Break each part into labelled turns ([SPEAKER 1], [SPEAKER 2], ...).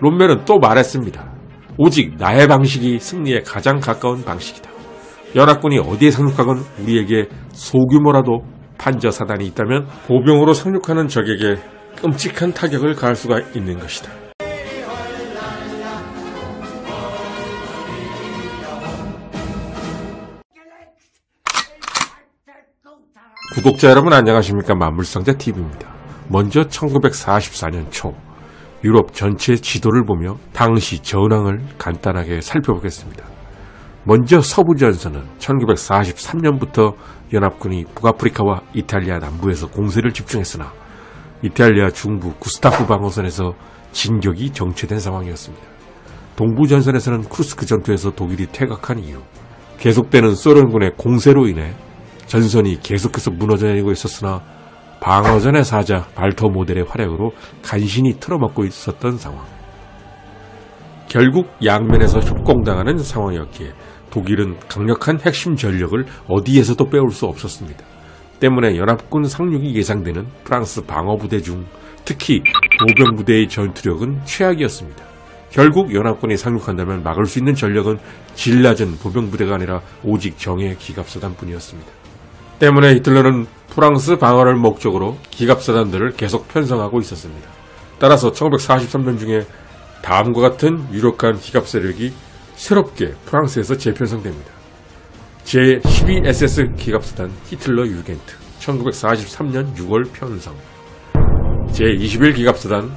[SPEAKER 1] 롬멜은 또 말했습니다. 오직 나의 방식이 승리에 가장 가까운 방식이다. 연합군이 어디에 상륙하건 우리에게 소규모라도 판저 사단이 있다면 보병으로 상륙하는 적에게 끔찍한 타격을 가할 수가 있는 것이다. 구독자 여러분 안녕하십니까 만물상자TV입니다. 먼저 1944년 초 유럽 전체 지도를 보며 당시 전황을 간단하게 살펴보겠습니다. 먼저 서부전선은 1943년부터 연합군이 북아프리카와 이탈리아 남부에서 공세를 집중했으나 이탈리아 중부 구스타프 방어선에서 진격이 정체된 상황이었습니다. 동부전선에서는 쿠르스크 전투에서 독일이 퇴각한 이후 계속되는 소련군의 공세로 인해 전선이 계속해서 무너져 내리고 있었으나 방어전의 사자 발터 모델의 활약으로 간신히 틀어막고 있었던 상황. 결국 양면에서 협공당하는 상황이었기에 독일은 강력한 핵심 전력을 어디에서도 빼올 수 없었습니다. 때문에 연합군 상륙이 예상되는 프랑스 방어부대 중 특히 보병부대의 전투력은 최악이었습니다. 결국 연합군이 상륙한다면 막을 수 있는 전력은 질 낮은 보병부대가 아니라 오직 정예 기갑사단뿐이었습니다. 때문에 히틀러는 프랑스 방어를 목적으로 기갑사단들을 계속 편성하고 있었습니다. 따라서 1943년 중에 다음과 같은 유력한 기갑 세력이 새롭게 프랑스에서 재편성됩니다. 제12SS 기갑사단 히틀러 유겐트 1943년 6월 편성 제21 기갑사단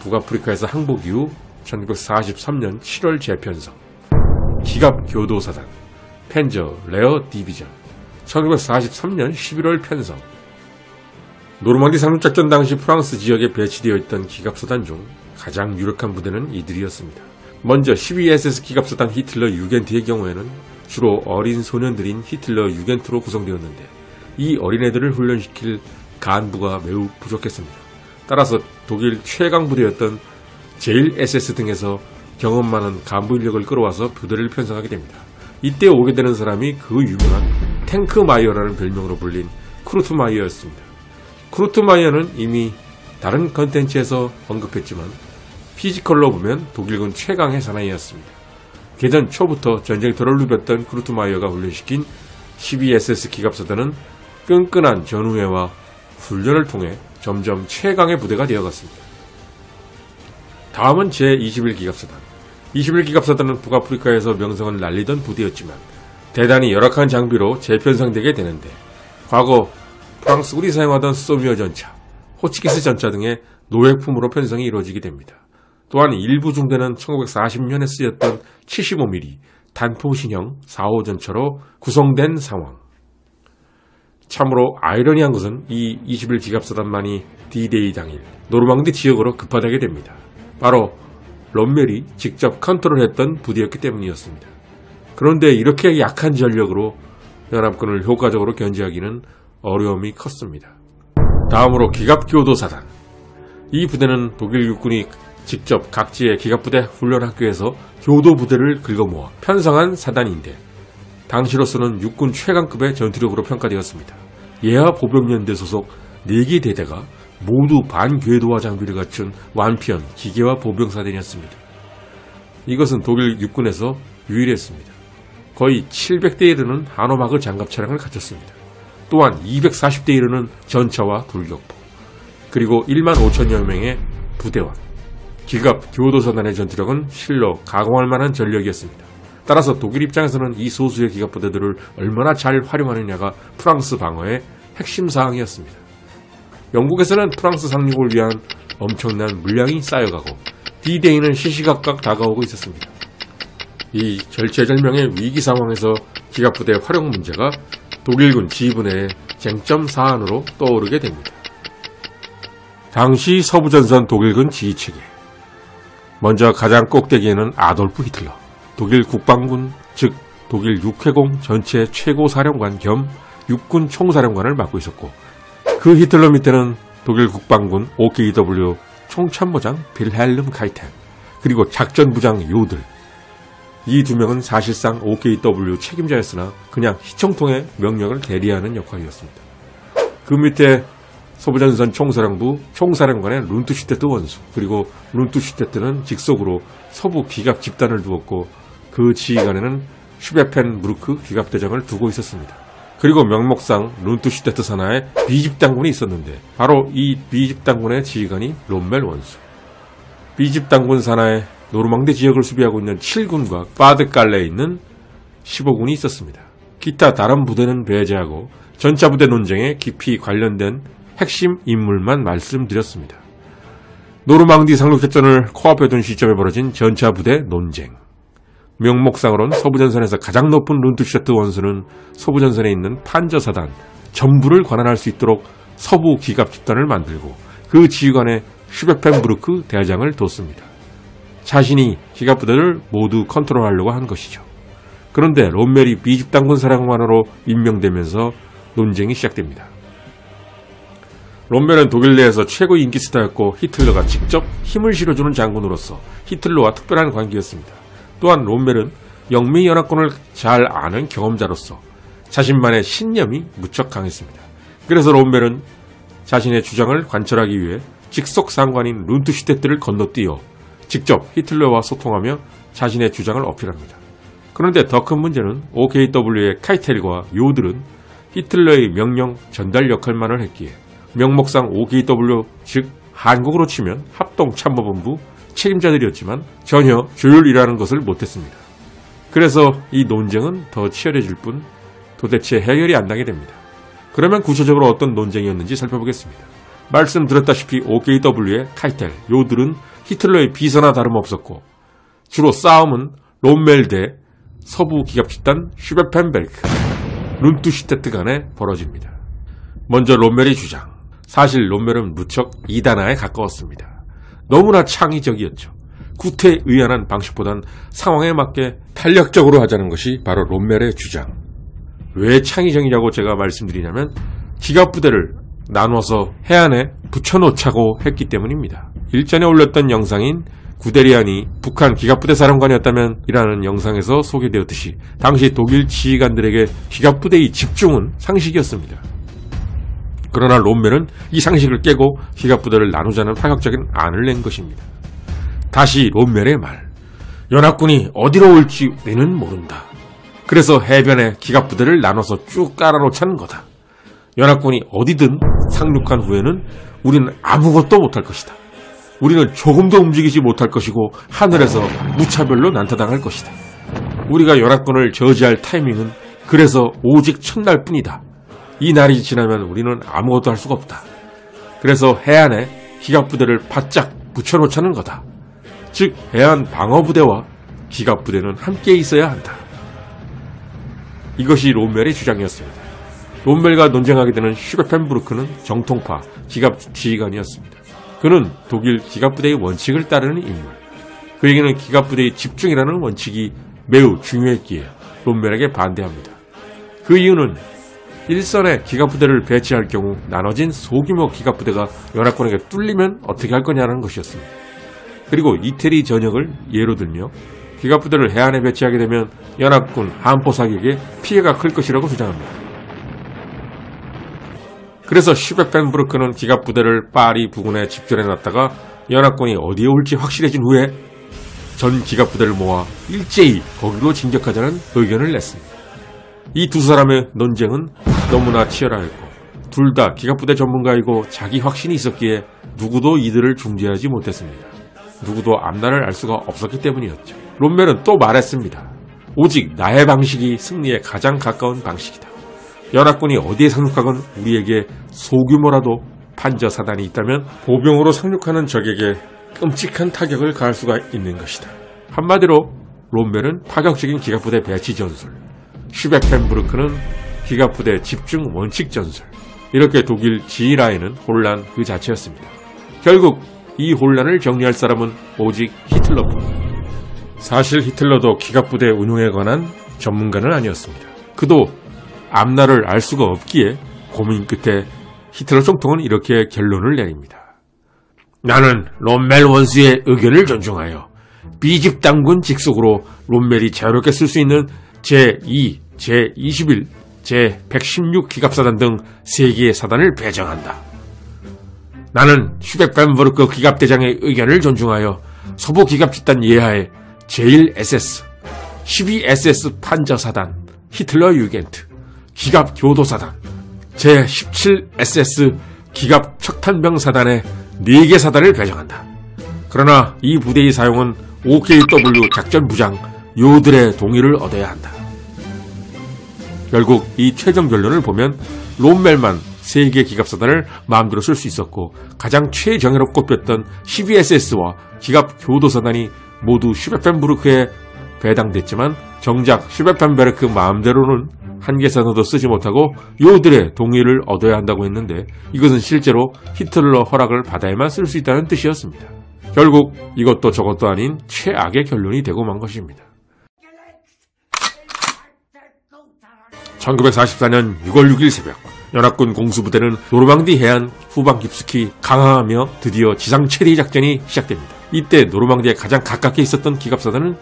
[SPEAKER 1] 북아프리카에서 항복 이후 1943년 7월 재편성 기갑 교도사단 Panzer Lehr Division 1943년 11월 편성 노르망디 상륙작전 당시 프랑스 지역에 배치되어 있던 기갑사단 중 가장 유력한 부대는 이들이었습니다. 먼저 12SS 기갑사단 히틀러 유겐트의 경우에는 주로 어린 소년들인 히틀러 유겐트로 구성되었는데 이 어린애들을 훈련시킬 간부가 매우 부족했습니다. 따라서 독일 최강 부대였던 제1SS 등에서 경험 많은 간부 인력을 끌어와서 부대를 편성하게 됩니다. 이때 오게 되는 사람이 그 유명한 탱크마이어라는 별명으로 불린 쿠르트 마이어였습니다. 쿠르트 마이어는 이미 다른 컨텐츠에서 언급했지만 피지컬로 보면 독일군 최강의 사나이였습니다. 개전 초부터 전쟁터를 누볐던 쿠르트 마이어가 훈련시킨 12SS 기갑사단은 끈끈한 전우회와 훈련을 통해 점점 최강의 부대가 되어갔습니다. 다음은 제21기갑사단. 21기갑사단은 북아프리카에서 명성을 날리던 부대였지만 대단히 열악한 장비로 재편성되게 되는데 과거 프랑스 우리 사용하던 소미어 전차, 호치키스 전차 등의 노획품으로 편성이 이루어지게 됩니다. 또한 일부 중대는 1940년에 쓰였던 75mm 단포신형 4호 전차로 구성된 상황. 참으로 아이러니한 것은 이 21 기갑사단만이 D-데이 당일 노르망디 지역으로 급파되게 됩니다. 바로 롬멜이 직접 컨트롤했던 부대였기 때문이었습니다. 그런데 이렇게 약한 전력으로 연합군을 효과적으로 견제하기는 어려움이 컸습니다. 다음으로 기갑교도사단. 이 부대는 독일 육군이 직접 각지의 기갑부대 훈련학교에서 교도부대를 긁어모아 편성한 사단인데 당시로서는 육군 최강급의 전투력으로 평가되었습니다. 예하 보병연대 소속 4개 대대가 모두 반궤도화 장비를 갖춘 완편 기계화 보병사단이었습니다. 이것은 독일 육군에서 유일했습니다. 거의 700대 이르는 한호막을 장갑 차량을 갖췄습니다. 또한 240대 이르는 전차와 불격포, 그리고 1만 5천여 명의 부대원, 기갑 교도사단의 전투력은 실로 가공할 만한 전력이었습니다. 따라서 독일 입장에서는 이 소수의 기갑 부대들을 얼마나 잘 활용하느냐가 프랑스 방어의 핵심 사항이었습니다. 영국에서는 프랑스 상륙을 위한 엄청난 물량이 쌓여가고 D-Day는 시시각각 다가오고 있었습니다. 이 절체절명의 위기 상황에서 기갑부대 활용 문제가 독일군 지휘부의 쟁점 사안으로 떠오르게 됩니다. 당시 서부전선 독일군 지휘체계 먼저 가장 꼭대기에는 아돌프 히틀러 독일 국방군 즉 독일 육해공 전체 최고 사령관 겸 육군 총사령관을 맡고 있었고 그 히틀러 밑에는 독일 국방군 OKW 총참모장 빌헬름 카이텐 그리고 작전부장 요들 이 두 명은 사실상 OKW 책임자였으나 그냥 시청통의 명령을 대리하는 역할이었습니다. 그 밑에 서부전선 총사령부 총사령관의 룬투슈테트 원수 그리고 룬투슈테트는 직속으로 서부 기갑 집단을 두었고 그 지휘관에는 슈베펜 무르크 기갑대장을 두고 있었습니다. 그리고 명목상 룬투슈테트 산하에 B집단군이 있었는데 바로 이 B집단군의 지휘관이 롬멜 원수. B집단군 산하에 노르망디 지역을 수비하고 있는 7군과 파드깔레에 있는 15군이 있었습니다. 기타 다른 부대는 배제하고 전차부대 논쟁에 깊이 관련된 핵심 인물만 말씀드렸습니다. 노르망디 상륙작전을 코앞에 둔 시점에 벌어진 전차부대 논쟁. 명목상으론 서부전선에서 가장 높은 룬트슈트 원수는 서부전선에 있는 판저사단 전부를 관할할 수 있도록 서부 기갑 집단을 만들고 그 지휘관에 슈베펜부르크 대장을 뒀습니다. 자신이 기갑 부대를 모두 컨트롤하려고 한 것이죠. 그런데 롬멜이 B집단군 사령관으로 임명되면서 논쟁이 시작됩니다. 롬멜은 독일 내에서 최고 인기 스타였고 히틀러가 직접 힘을 실어주는 장군으로서 히틀러와 특별한 관계였습니다. 또한 롬멜은 영미 연합군을 잘 아는 경험자로서 자신만의 신념이 무척 강했습니다. 그래서 롬멜은 자신의 주장을 관철하기 위해 직속 상관인 룬트슈테트를 건너뛰어 직접 히틀러와 소통하며 자신의 주장을 어필합니다. 그런데 더 큰 문제는 OKW의 카이텔과 요들은 히틀러의 명령 전달 역할만을 했기에 명목상 OKW 즉 한국으로 치면 합동참모본부 책임자들이었지만 전혀 조율이라는 것을 못했습니다. 그래서 이 논쟁은 더 치열해질 뿐 도대체 해결이 안 나게 됩니다. 그러면 구체적으로 어떤 논쟁이었는지 살펴보겠습니다. 말씀드렸다시피 OKW의 카이텔, 요들은 히틀러의 비서나 다름없었고 주로 싸움은 롬멜 대 서부 기갑 집단 슈베펜베르크, 룬투시테트 간에 벌어집니다. 먼저 롬멜의 주장. 사실 롬멜은 무척 이단화에 가까웠습니다. 너무나 창의적이었죠. 구태의연한 방식보단 상황에 맞게 탄력적으로 하자는 것이 바로 롬멜의 주장. 왜 창의적이냐고 제가 말씀드리냐면 기갑 부대를 나눠서 해안에 붙여놓자고 했기 때문입니다. 일전에 올렸던 영상인 구데리안이 북한 기갑부대 사령관이었다면 이라는 영상에서 소개되었듯이 당시 독일 지휘관들에게 기갑부대의 집중은 상식이었습니다. 그러나 롬멜은 이 상식을 깨고 기갑부대를 나누자는 파격적인 안을 낸 것입니다. 다시 롬멜의 말. 연합군이 어디로 올지 우리는 모른다. 그래서 해변에 기갑부대를 나눠서 쭉 깔아놓자는 거다. 연합군이 어디든 상륙한 후에는 우리는 아무것도 못할 것이다. 우리는 조금도 움직이지 못할 것이고 하늘에서 무차별로 난타당할 것이다. 우리가 연합군을 저지할 타이밍은 그래서 오직 첫날 뿐이다. 이 날이 지나면 우리는 아무것도 할 수가 없다. 그래서 해안에 기갑부대를 바짝 붙여놓자는 거다. 즉 해안 방어부대와 기갑부대는 함께 있어야 한다. 이것이 롬멜의 주장이었습니다. 롬멜과 논쟁하게 되는 슈베펜부르크는 정통파 기갑 지휘관이었습니다. 그는 독일 기갑부대의 원칙을 따르는 인물. 그에게는 기갑부대의 집중이라는 원칙이 매우 중요했기에 롬멜에게 반대합니다. 그 이유는 일선에 기갑부대를 배치할 경우 나눠진 소규모 기갑부대가 연합군에게 뚫리면 어떻게 할 거냐는 것이었습니다. 그리고 이태리 전역을 예로 들며 기갑부대를 해안에 배치하게 되면 연합군 한포 사격에 피해가 클 것이라고 주장합니다. 그래서 슈베펜부르크는 기갑 부대를 파리 부근에 집결해 놨다가 연합군이 어디에 올지 확실해진 후에 전 기갑 부대를 모아 일제히 거기로 진격하자는 의견을 냈습니다. 이 두 사람의 논쟁은 너무나 치열하였고 둘 다 기갑 부대 전문가이고 자기 확신이 있었기에 누구도 이들을 중재하지 못했습니다. 누구도 앞날을 알 수가 없었기 때문이었죠. 롬멜은 또 말했습니다. 오직 나의 방식이 승리에 가장 가까운 방식이다. 연합군이 어디에 상륙하건 우리에게 소규모라도 판저 사단이 있다면 보병으로 상륙하는 적에게 끔찍한 타격을 가할 수가 있는 것이다. 한마디로 롬멜은 파격적인 기갑부대 배치 전술, 슈베펜부르크는 기갑부대 집중 원칙 전술. 이렇게 독일 지휘라인은 혼란 그 자체였습니다. 결국 이 혼란을 정리할 사람은 오직 히틀러뿐. 사실 히틀러도 기갑부대 운용에 관한 전문가는 아니었습니다. 그도 앞날을 알 수가 없기에 고민 끝에 히틀러 총통은 이렇게 결론을 내립니다. 나는 롬멜 원수의 의견을 존중하여 B집단군 직속으로 롬멜이 자유롭게 쓸 수 있는 제2, 제21, 제116 기갑사단 등 3개의 사단을 배정한다. 나는 슈베펜버르크 기갑대장의 의견을 존중하여 서부 기갑집단 예하의 제1SS, 12SS 판저사단, 히틀러 유겐트, 기갑 교도사단, 제17SS 기갑 척탄병 사단의 4개 사단을 배정한다. 그러나 이 부대의 사용은 OKW 작전부장 요들의 동의를 얻어야 한다. 결국 이 최종 결론을 보면 롬멜만 3개 기갑사단을 마음대로 쓸 수 있었고 가장 최정예로 꼽혔던 12SS와 기갑 교도사단이 모두 슈베펜부르크에 배당됐지만 정작 슈베펜부르크 마음대로는 한 개 사단도 쓰지 못하고 요들의 동의를 얻어야 한다고 했는데 이것은 실제로 히틀러 허락을 받아야만 쓸 수 있다는 뜻이었습니다. 결국 이것도 저것도 아닌 최악의 결론이 되고 만 것입니다. 1944년 6월 6일 새벽 연합군 공수부대는 노르망디 해안 후방 깊숙이 강하하며 드디어 지상 최대 작전이 시작됩니다. 이때 노르망디에 가장 가깝게 있었던 기갑사단은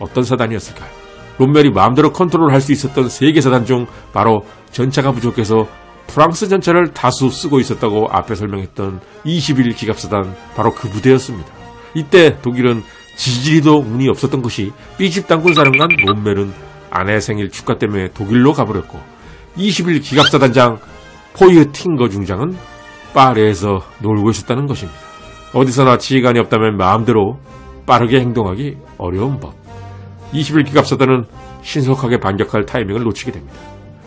[SPEAKER 1] 어떤 사단이었을까요? 롬멜이 마음대로 컨트롤할 수 있었던 세개 사단 중 바로 전차가 부족해서 프랑스 전차를 다수 쓰고 있었다고 앞에 설명했던 21 기갑사단 바로 그 부대였습니다. 이때 독일은 지지리도 운이 없었던 것이 B집 당군 사령관 롬멜은 아내 생일 축하 때문에 독일로 가버렸고 21 기갑사단장 포이어팅거 중장은 파리에서 놀고 있었다는 것입니다. 어디서나 지휘관이 없다면 마음대로 빠르게 행동하기 어려운 법. 21 기 갑사단은 신속하게 반격할 타이밍을 놓치게 됩니다.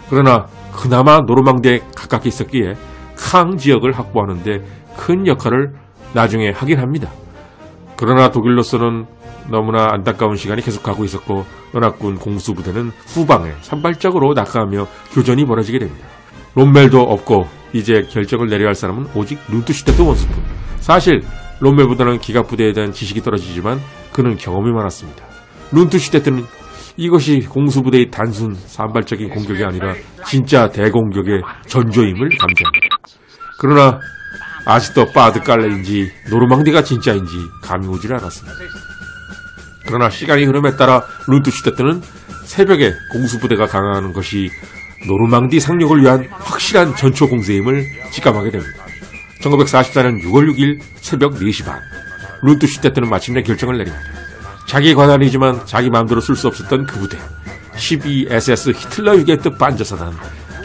[SPEAKER 1] 그러나 그나마 노르망디에 가깝게 있었기에 캉 지역을 확보하는 데 큰 역할을 나중에 하긴 합니다. 그러나 독일로서는 너무나 안타까운 시간이 계속가고 있었고 연합군 공수부대는 후방에 산발적으로 낙하하며 교전이 벌어지게 됩니다. 롬멜도 없고 이제 결정을 내려야 할 사람은 오직 룬투슈테트 원스푼. 사실 롬멜보다는 기갑부대에 대한 지식이 떨어지지만 그는 경험이 많았습니다. 룬투슈테트는 이것이 공수부대의 단순 산발적인 공격이 아니라 진짜 대공격의 전조임을 감지합니다. 그러나 아직도 빠드 깔레인지 노르망디가 진짜인지 감이 오질 않았습니다. 그러나 시간이 흐름에 따라 룬투슈테트는 새벽에 공수부대가 강화하는 것이 노르망디 상륙을 위한 확실한 전초 공세임을 직감하게 됩니다. 1944년 6월 6일 새벽 4시 반 룬투슈테트는 마침내 결정을 내립니다. 자기 관할이지만 자기 마음대로 쓸 수 없었던 그 부대 12SS 히틀러 유게트 반저사단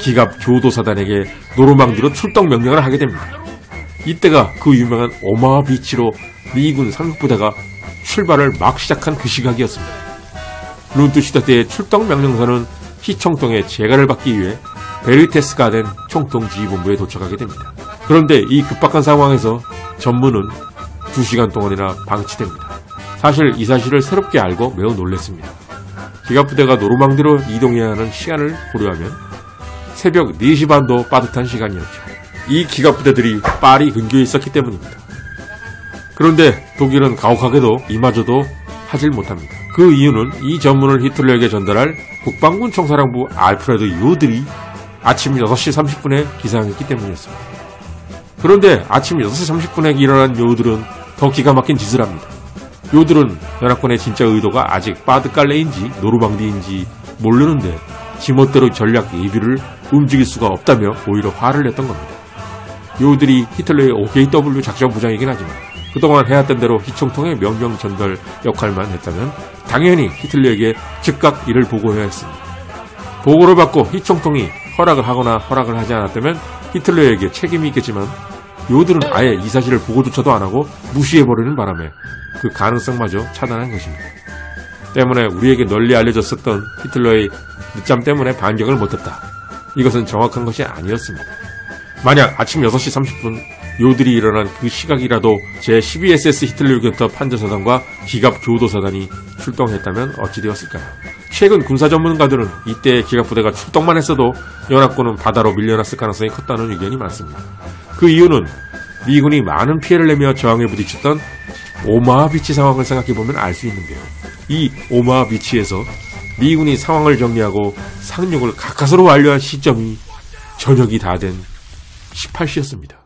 [SPEAKER 1] 기갑 교도사단에게 노르망디로 출동 명령을 하게 됩니다. 이때가 그 유명한 오마하 비치로 미군 상륙부대가 출발을 막 시작한 그 시각이었습니다. 룬투시타트의 출동 명령서는 희총통의 재가를 받기 위해 베르테스 가된 총통 지휘본부에 도착하게 됩니다. 그런데 이 급박한 상황에서 전문은 2시간 동안이나 방치됩니다. 사실 이 사실을 새롭게 알고 매우 놀랐습니다. 기갑부대가 노르망디로 이동해야 하는 시간을 고려하면 새벽 4시 반도 빠듯한 시간이었죠. 이 기갑부대들이 파리 근교에 있었기 때문입니다. 그런데 독일은 가혹하게도 이마저도 하질 못합니다. 그 이유는 이 전문을 히틀러에게 전달할 국방군 총사령부 알프레드 요들이 아침 6시 30분에 기상했기 때문이었습니다. 그런데 아침 6시 30분에 일어난 요들은 더 기가 막힌 짓을 합니다. 요들은 연합군의 진짜 의도가 아직 바드깔레인지 노르방디인지 모르는데 지멋대로 전략 예비를 움직일 수가 없다며 오히려 화를 냈던 겁니다. 요들이 히틀러의 OKW 작전 부장이긴 하지만 그동안 해왔던 대로 희총통의 명령 전달 역할만 했다면 당연히 히틀러에게 즉각 이를 보고해야 했습니다. 보고를 받고 희총통이 허락을 하거나 허락을 하지 않았다면 히틀러에게 책임이 있겠지만 요들은 아예 이 사실을 보고조차도 안 하고 무시해버리는 바람에 그 가능성마저 차단한 것입니다. 때문에 우리에게 널리 알려졌었던 히틀러의 늦잠 때문에 반격을 못했다. 이것은 정확한 것이 아니었습니다. 만약 아침 6시 30분 요들이 일어난 그 시각이라도 제12SS 히틀러 유겐터 판저사단과 기갑 교도사단이 출동했다면 어찌 되었을까요? 최근 군사 전문가들은 이때 기갑부대가 출동만 했어도 연합군은 바다로 밀려났을 가능성이 컸다는 의견이 많습니다. 그 이유는 미군이 많은 피해를 내며 저항에 부딪혔던 오마하 비치 상황을 생각해 보면 알 수 있는데요. 이 오마하 비치에서 미군이 상황을 정리하고 상륙을 가까스로 완료한 시점이 저녁이 다 된 18시였습니다.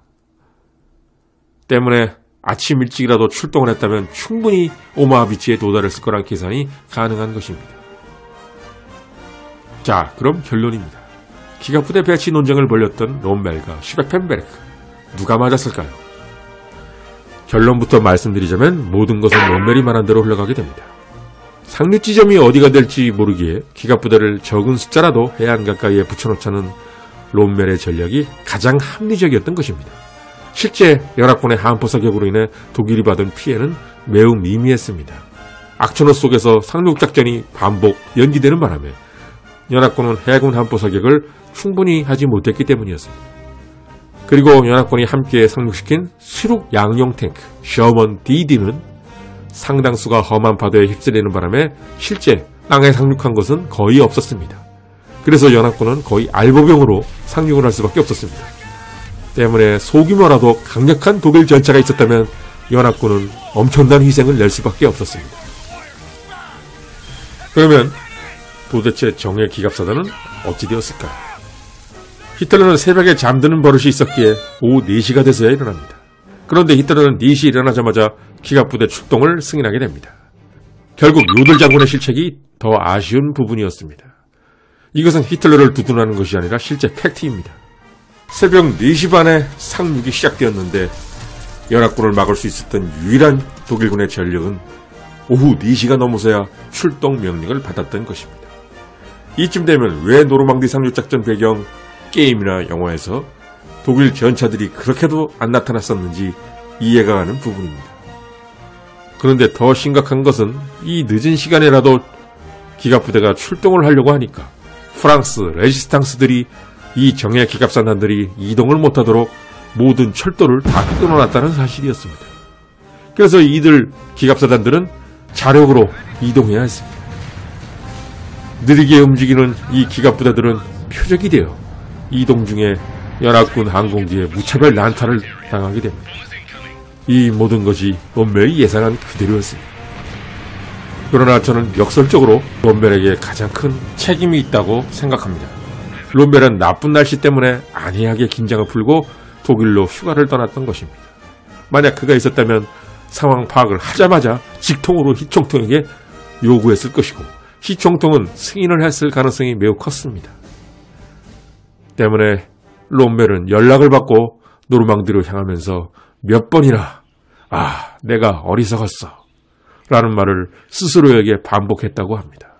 [SPEAKER 1] 때문에 아침 일찍이라도 출동을 했다면 충분히 오마하 비치에 도달했을 거란 계산이 가능한 것입니다. 자, 그럼 결론입니다. 기갑부대 배치 논쟁을 벌였던 롬멜과 슈베펜부르크 누가 맞았을까요? 결론부터 말씀드리자면 모든 것은 롬멜이 말한 대로 흘러가게 됩니다. 상륙 지점이 어디가 될지 모르기에 기갑부대를 적은 숫자라도 해안 가까이에 붙여놓자는 롬멜의 전략이 가장 합리적이었던 것입니다. 실제 연합군의 한포 사격으로 인해 독일이 받은 피해는 매우 미미했습니다. 악천후 속에서 상륙 작전이 반복 연기되는 바람에 연합군은 해군 한포 사격을 충분히 하지 못했기 때문이었습니다. 그리고 연합군이 함께 상륙시킨 수륙 양용 탱크 셔먼 DD는 상당수가 험한 파도에 휩쓸리는 바람에 실제 땅에 상륙한 것은 거의 없었습니다. 그래서 연합군은 거의 알보병으로 상륙을 할 수밖에 없었습니다. 때문에 소규모라도 강력한 독일 전차가 있었다면 연합군은 엄청난 희생을 낼 수밖에 없었습니다. 그러면 도대체 정의 기갑사단은 어찌 되었을까요? 히틀러는 새벽에 잠드는 버릇이 있었기에 오후 4시가 돼서야 일어납니다. 그런데 히틀러는 4시 일어나자마자 기갑부대 출동을 승인하게 됩니다. 결국 요들 장군의 실책이 더 아쉬운 부분이었습니다. 이것은 히틀러를 두둔하는 것이 아니라 실제 팩트입니다. 새벽 4시 반에 상륙이 시작되었는데 연합군을 막을 수 있었던 유일한 독일군의 전력은 오후 4시가 넘어서야 출동 명령을 받았던 것입니다. 이쯤 되면 왜 노르망디 상륙작전 배경 게임이나 영화에서 독일 전차들이 그렇게도 안 나타났었는지 이해가 가는 부분입니다. 그런데 더 심각한 것은 이 늦은 시간에라도 기갑부대가 출동을 하려고 하니까 프랑스 레지스탕스들이 이 정예 기갑산단들이 이동을 못하도록 모든 철도를 다 끊어놨다는 사실이었습니다. 그래서 이들 기갑사단들은 자력으로 이동해야 했습니다. 느리게 움직이는 이 기갑부대들은 표적이 되어 이동 중에 연합군 항공기에 무차별 난타를 당하게 됩니다. 이 모든 것이 원멜이 예상한 그대로였습니다. 그러나 저는 역설적으로 원멜에게 가장 큰 책임이 있다고 생각합니다. 롬벨은 나쁜 날씨 때문에 안이하게 긴장을 풀고 독일로 휴가를 떠났던 것입니다. 만약 그가 있었다면 상황 파악을 하자마자 직통으로 히총통에게 요구했을 것이고 히총통은 승인을 했을 가능성이 매우 컸습니다. 때문에 롬벨은 연락을 받고 노르망디로 향하면서 몇 번이나 아 내가 어리석었어 라는 말을 스스로에게 반복했다고 합니다.